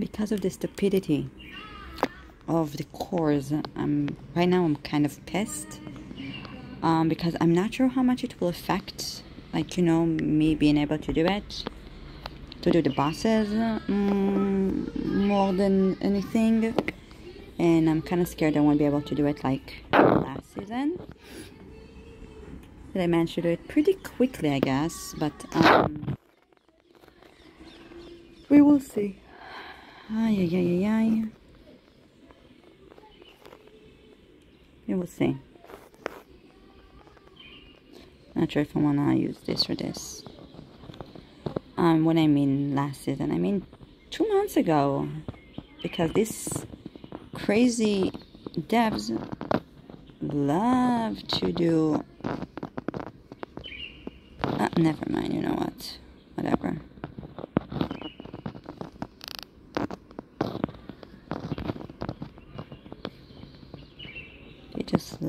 because of the stupidity of the cores, I'm right now I'm kind of pissed um, because I'm not sure how much it will affect, like you know, me being able to do it, to do the bosses um, more than anything, and I'm kind of scared I won't be able to do it like last season. That I managed to do it pretty quickly, I guess, but um, we will see. Ay, ay, ay, ay. We will see. Not sure if I wanna use this or this. Um, what I mean last season, I mean two months ago, because this crazy devs love to do. Uh, never mind. You know what? Whatever. They just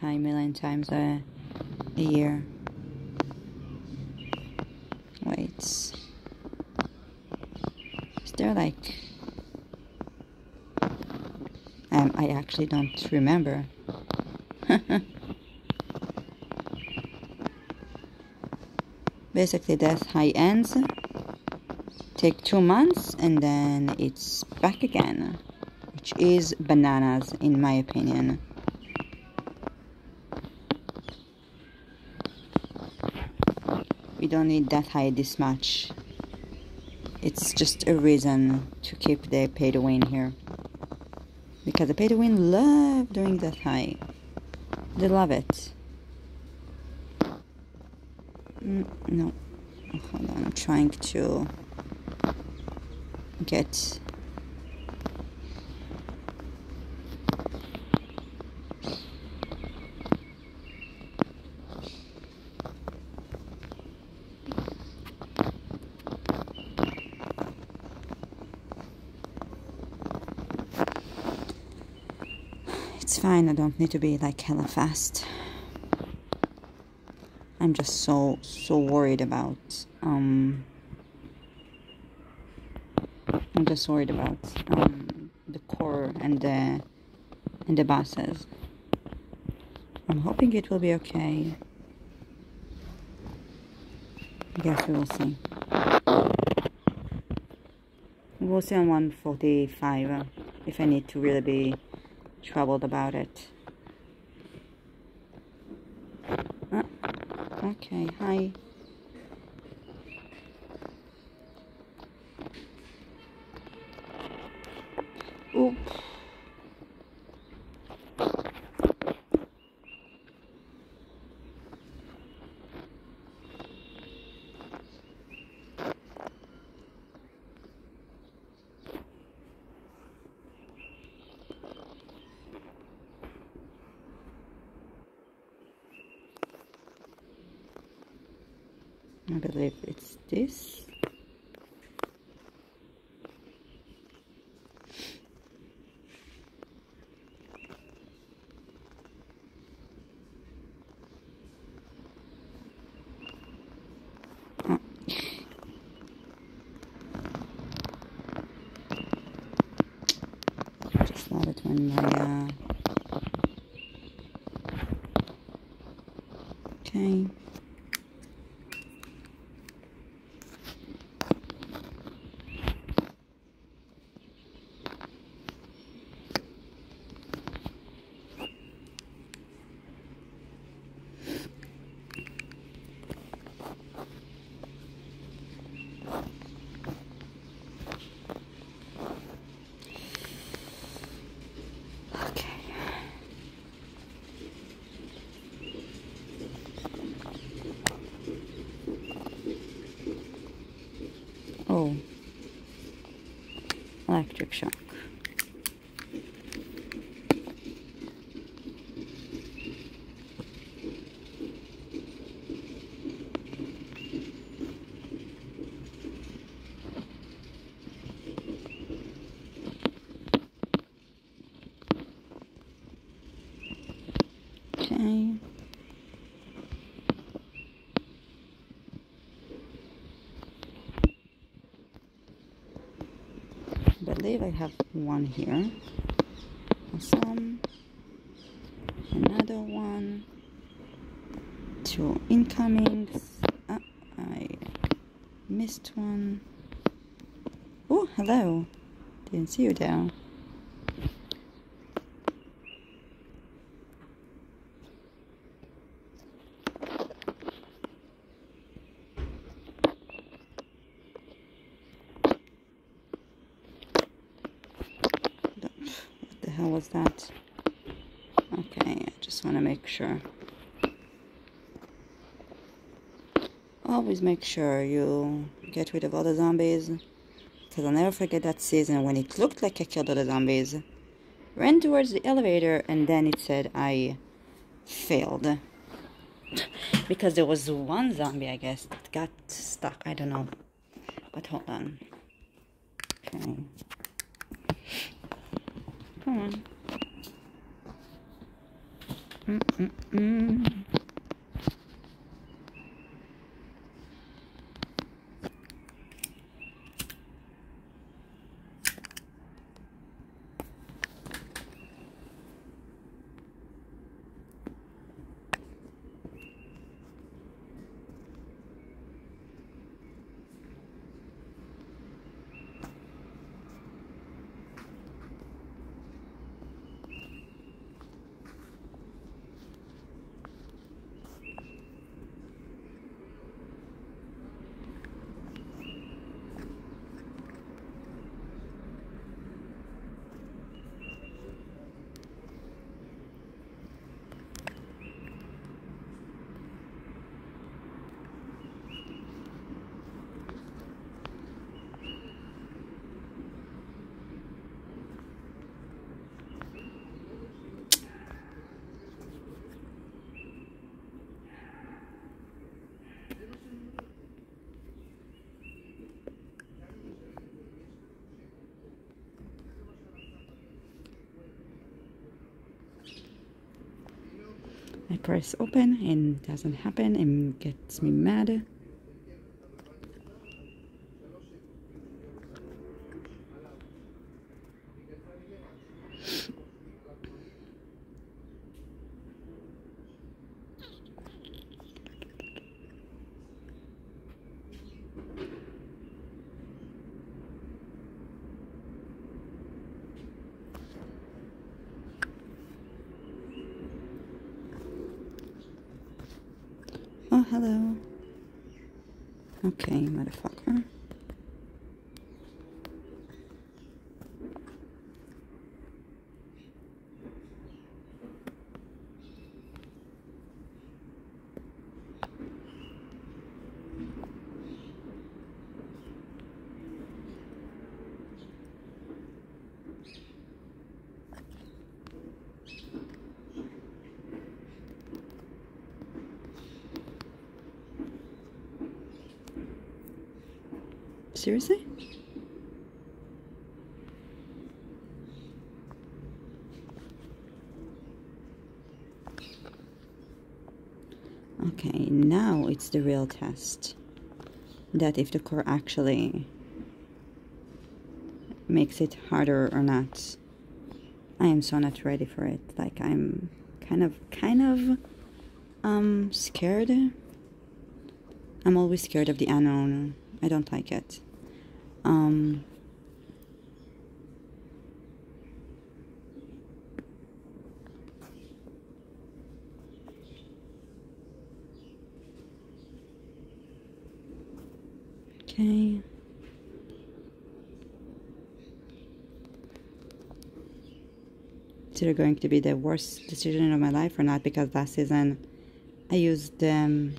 high million times a, a year. Wait. Is there like. Um, I actually don't remember. Basically, Death High ends, take two months, and then it's back again which is bananas in my opinion. We don't need Death High this much. It's just a reason to keep the pay to win here. Because the pay to win love doing Death High. They love it. Mm, no. Hold on, I'm trying to get It's fine, I don't need to be like hella fast. I'm just so, so worried about, um, I'm just worried about, um, the core and the, and the buses. I'm hoping it will be okay. I guess we will see. We'll see on 145 uh, if I need to really be troubled about it. Uh, okay, hi. Oop. I believe it's this. Oh. Just when my uh... Okay. Oh. Electric shock. Okay. Believe I have one here. Awesome. Another one. Two incomings. Ah, I missed one. Oh, hello. Didn't see you there. hell was that? Okay, I just want to make sure. Always make sure you get rid of all the zombies. Because I'll never forget that season when it looked like I killed all the zombies. Ran towards the elevator and then it said I failed. because there was one zombie, I guess, that got stuck. I don't know. But hold on. Okay. Come on. Mm -mm -mm. I press open and doesn't happen and gets me mad. Oh, hello. Okay, motherfucker. Seriously? Okay, now it's the real test. That if the core actually makes it harder or not. I am so not ready for it. Like I'm kind of kind of um scared. I'm always scared of the unknown. I don't like it. Um, okay. It's either going to be the worst decision of my life or not because last season I used um,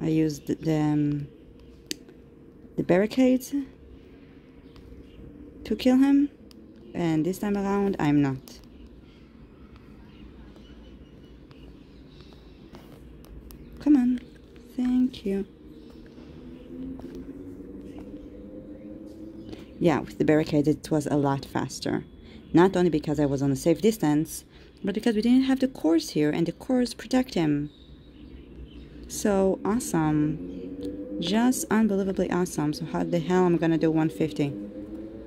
I used them. um, the barricades to kill him and this time around I'm not. Come on. Thank you. Yeah, with the barricade it was a lot faster. Not only because I was on a safe distance, but because we didn't have the cores here and the cores protect him. So awesome. Just unbelievably awesome. So how the hell I'm I gonna do 150?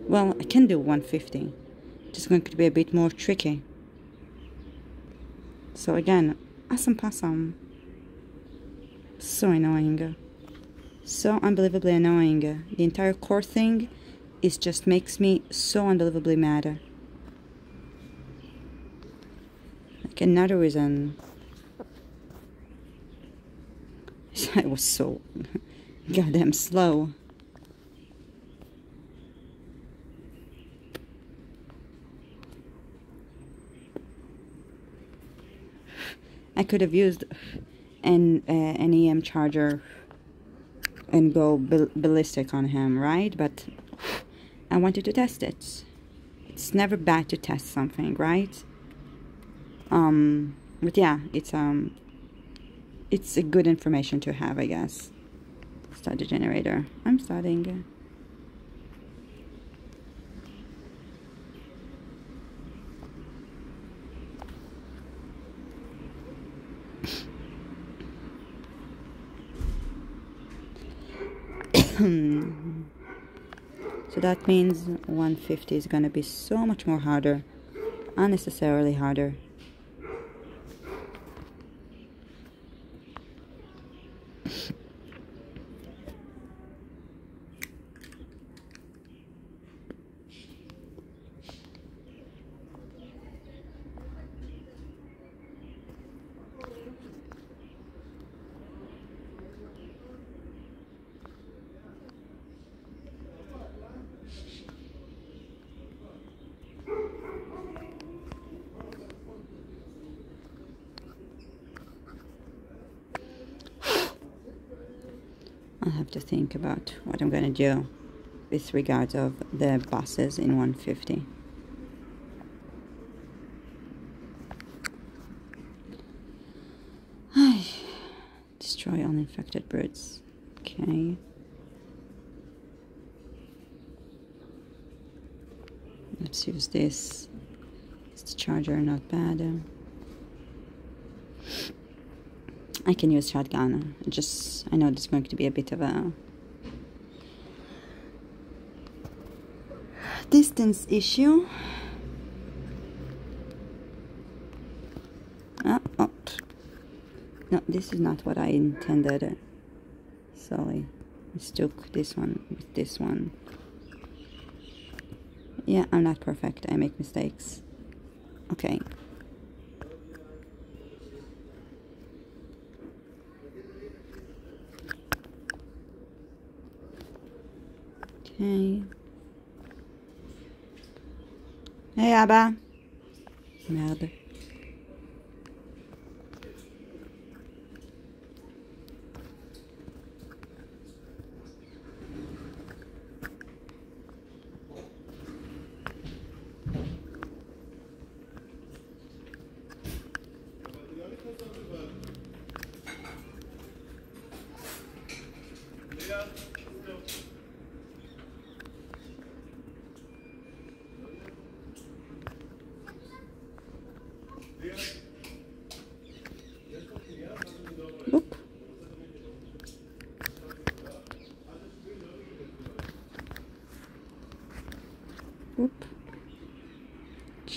Well, I can do 150. Just going to be a bit more tricky. So again, awesome possum. So annoying. So unbelievably annoying. The entire core thing is just makes me so unbelievably mad. Like another reason I was so goddamn slow. I could have used an uh, an EM charger and go ballistic on him, right? But I wanted to test it. It's never bad to test something, right? Um, but yeah, it's um, it's a good information to have, I guess. Start the generator. I'm starting. so that means 150 is gonna be so much more harder unnecessarily harder I'll have to think about what I'm gonna do with regards of the buses in 150. Destroy all infected birds. Okay. Let's use this. It's the charger, not bad. I can use shotgun. Just, I know there's going to be a bit of a distance issue. Oh, oh. No, this is not what I intended. Sorry. Mistook this one with this one. Yeah, I'm not perfect. I make mistakes. Okay. É. É, Quem? ei, Aba. Nada.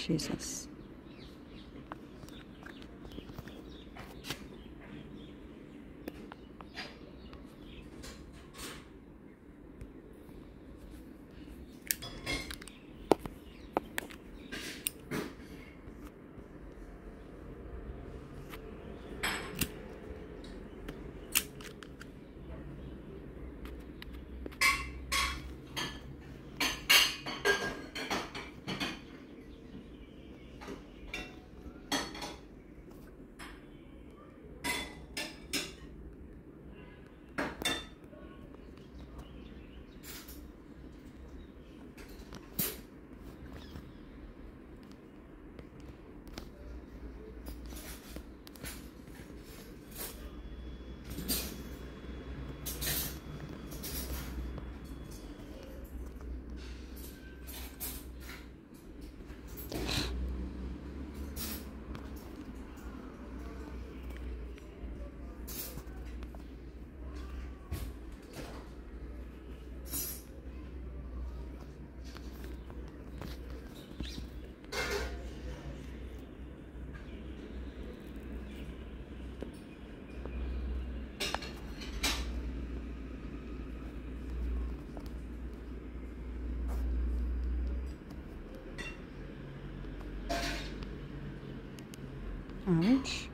Jesus. Ouch.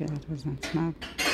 Okay, that was not smart.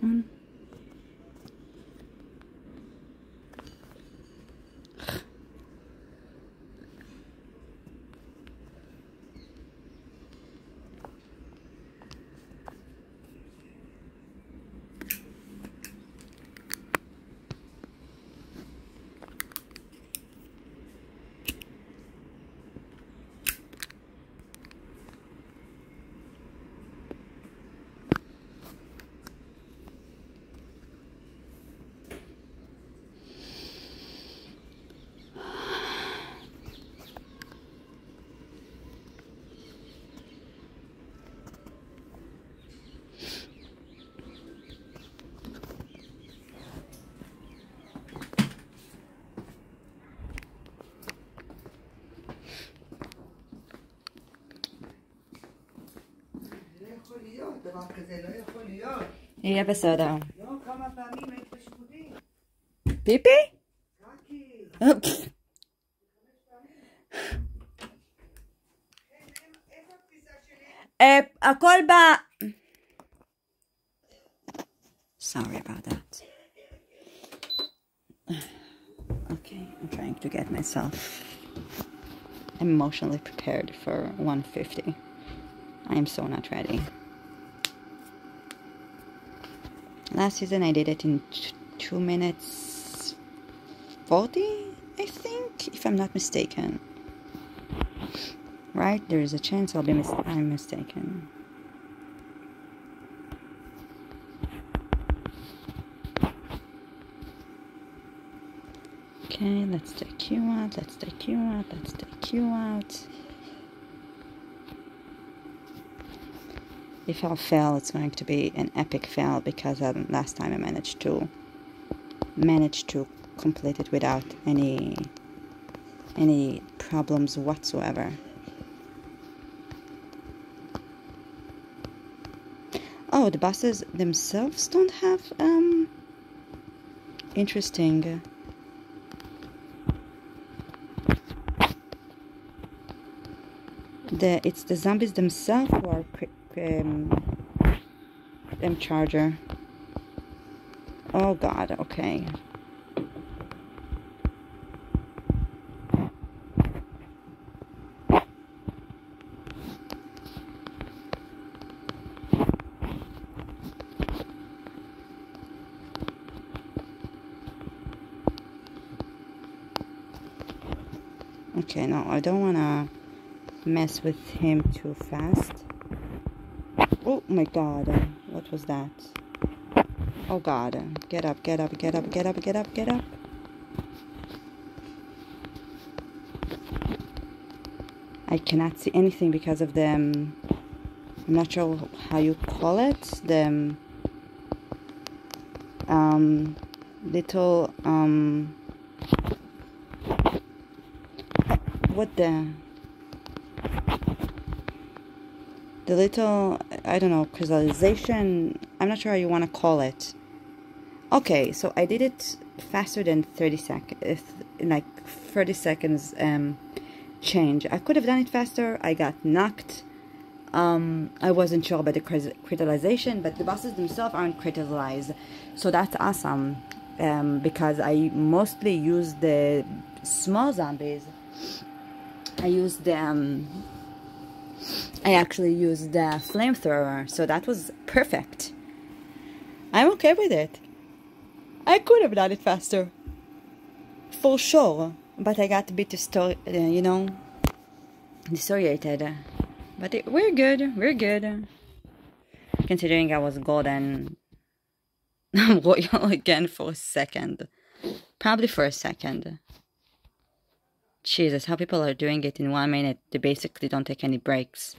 Come דבר כזה לא יכול להיות. יהיה בסדר. לא, כמה פעמים היית בשבודים. פיפי? קקי. איפה התפיסה שלי? אה, הכל ב... Sorry about that. Okay, I'm trying to get myself emotionally prepared for 150. I am so not ready. Last season I did it in t- 2 minutes 40, I think, if I'm not mistaken. Right? There is a chance I'll be mis- I'm mistaken. Okay. Let's take you out, let's take you out, let's take you out. If I fail, it's going to be an epic fail because um, last time I managed to managed to complete it without any any problems whatsoever. Oh, the buses themselves don't have um interesting. The it's the zombies themselves who are um, EM charger. Oh god, okay. Okay, no, I don't want to mess with him too fast. Oh my god, what was that? Oh god, get up, get up, get up, get up, get up, get up. I cannot see anything because of the. Um, I'm not sure how you call it. The um, little um, what the the little I don't know crystallization I'm not sure how you want to call it. Okay so I did it faster than 30 seconds like 30 seconds um change. I could have done it faster I got knocked. Um, I wasn't sure about the crystallization but the bosses themselves aren't crystallized. So that's awesome um, because I mostly use the small zombies. I use the um, I actually used the flamethrower so that was perfect. I'm okay with it. I could have done it faster. For sure but I got a bit uh, you know disoriented. But it, we're good we're good. Considering I was golden. Royal again for a second. Probably for a second Jesus, how people are doing it in one minute. They basically don't take any breaks.